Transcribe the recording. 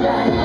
Yeah.